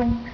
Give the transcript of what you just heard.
um